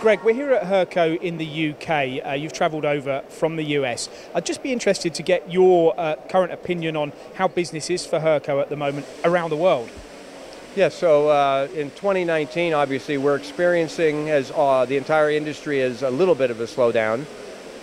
Greg, we're here at Hurco in the UK. Uh, you've travelled over from the US. I'd just be interested to get your uh, current opinion on how business is for Hurco at the moment around the world. Yeah, so uh, in 2019, obviously, we're experiencing, as uh, the entire industry, is a little bit of a slowdown.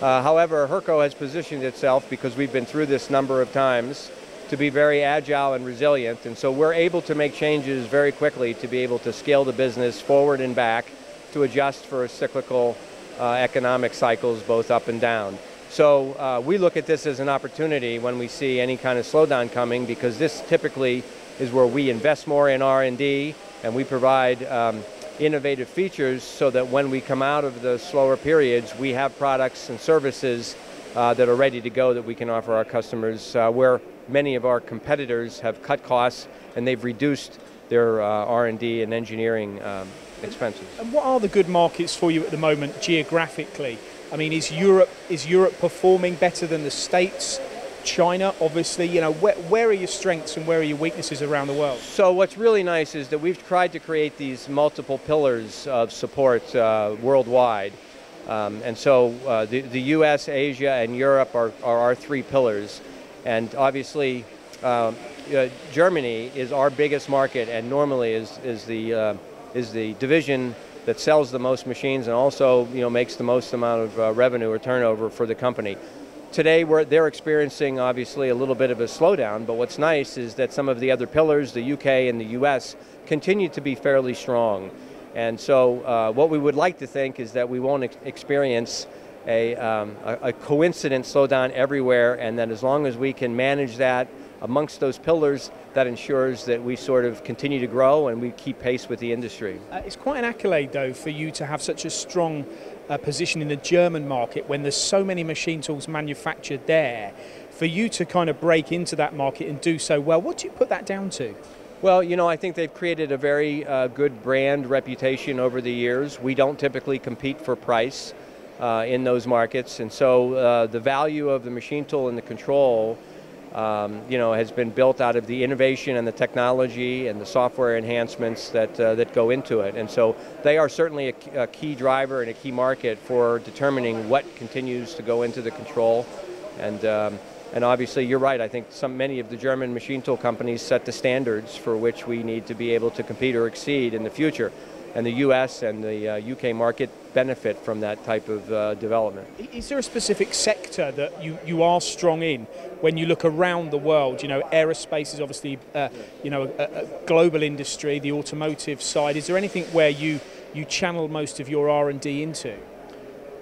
Uh, however, Hurco has positioned itself, because we've been through this number of times, to be very agile and resilient. And so we're able to make changes very quickly to be able to scale the business forward and back to adjust for cyclical uh, economic cycles, both up and down. So uh, we look at this as an opportunity when we see any kind of slowdown coming because this typically is where we invest more in R&D and we provide um, innovative features so that when we come out of the slower periods, we have products and services uh, that are ready to go that we can offer our customers uh, where many of our competitors have cut costs and they've reduced their uh, R&D and engineering um, expenses. And what are the good markets for you at the moment geographically? I mean, is Europe is Europe performing better than the States? China, obviously, you know, where, where, are your strengths and where are your weaknesses around the world? So what's really nice is that we've tried to create these multiple pillars of support uh, worldwide. Um, and so uh, the, the US, Asia, and Europe are, are our three pillars. And obviously, uh, uh Germany is our biggest market and normally is, is the uh, is the division that sells the most machines and also you know, makes the most amount of uh, revenue or turnover for the company. Today we're, they're experiencing obviously a little bit of a slowdown, but what's nice is that some of the other pillars, the UK and the US, continue to be fairly strong. And so uh, what we would like to think is that we won't ex experience a, um, a, a coincident slowdown everywhere and that as long as we can manage that amongst those pillars, that ensures that we sort of continue to grow and we keep pace with the industry. Uh, it's quite an accolade, though, for you to have such a strong uh, position in the German market when there's so many machine tools manufactured there. For you to kind of break into that market and do so well, what do you put that down to? Well, you know, I think they've created a very uh, good brand reputation over the years. We don't typically compete for price uh, in those markets, and so uh, the value of the machine tool and the control um, you know, has been built out of the innovation and the technology and the software enhancements that, uh, that go into it. And so they are certainly a, a, key driver and a key market for determining what continues to go into the control. And, um, and obviously, you're right, I think some, many of the German machine tool companies set the standards for which we need to be able to compete or exceed in the future and the US and the uh, UK market benefit from that type of uh, development. Is there a specific sector that you, you are strong in when you look around the world? You know, aerospace is obviously, uh, you know, a, a, global industry, the automotive side. Is there anything where you, you channel most of your R&D into?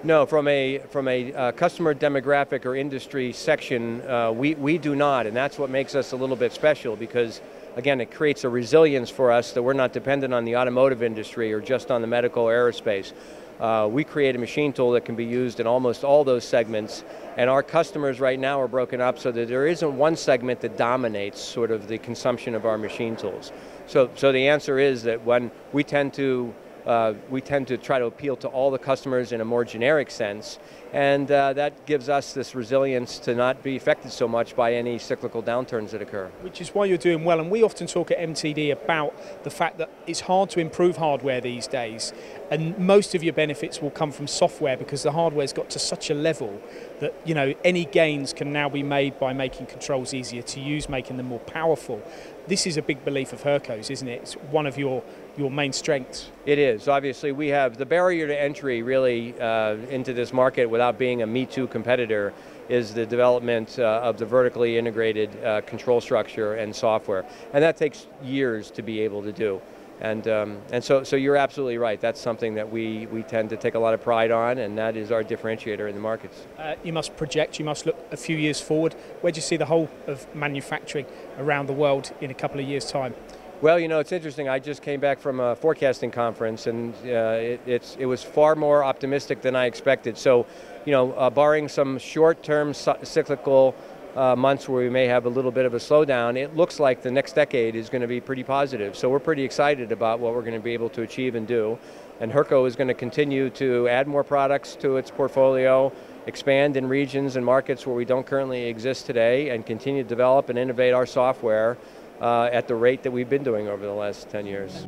No, from a from a uh, customer demographic or industry section, uh, we we do not, and that's what makes us a little bit special because again, it creates a resilience for us that we're not dependent on the automotive industry or just on the medical aerospace. Uh, we create a machine tool that can be used in almost all those segments, and our customers right now are broken up so that there isn't one segment that dominates sort of the consumption of our machine tools. So, so the answer is that when we tend to uh, we tend to try to appeal to all the customers in a more generic sense, and uh, that gives us this resilience to not be affected so much by any cyclical downturns that occur. Which is why you're doing well, and we often talk at MTD about the fact that it's hard to improve hardware these days, and most of your benefits will come from software because the hardware's got to such a level that you know any gains can now be made by making controls easier to use, making them more powerful. This is a big belief of Hurco's, isn't it? It's one of your your main strengths. It is. Obviously, we have the barrier to entry really uh, into this market without being a Me Too competitor is the development uh, of the vertically integrated uh, control structure and software. And that takes years to be able to do. And, um, and so, so you're absolutely right. That's something that we, we tend to take a lot of pride on, and that is our differentiator in the markets. Uh, you must project, you must look a few years forward. Where do you see the whole of manufacturing around the world in a couple of years' time? Well, you know, it's interesting. I just came back from a forecasting conference, and uh, it, it's, it was far more optimistic than I expected. So, you know, uh, barring some short-term cyclical uh, months where we may have a little bit of a slowdown, it looks like the next decade is going to be pretty positive. So we're pretty excited about what we're going to be able to achieve and do. And Hurco is going to continue to add more products to its portfolio, expand in regions and markets where we don't currently exist today, and continue to develop and innovate our software uh, at the rate that we've been doing over the last 10 years.